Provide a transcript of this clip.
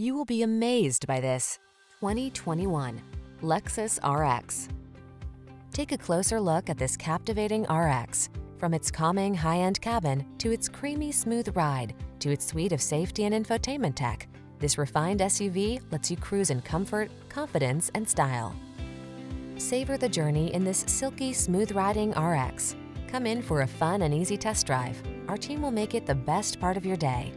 You will be amazed by this 2021 Lexus RX. Take a closer look at this captivating RX. From its calming high-end cabin to its creamy smooth ride to its suite of safety and infotainment tech, this refined SUV lets you cruise in comfort, confidence, and style. Savor the journey in this silky, smooth-riding RX. Come in for a fun and easy test drive. Our team will make it the best part of your day.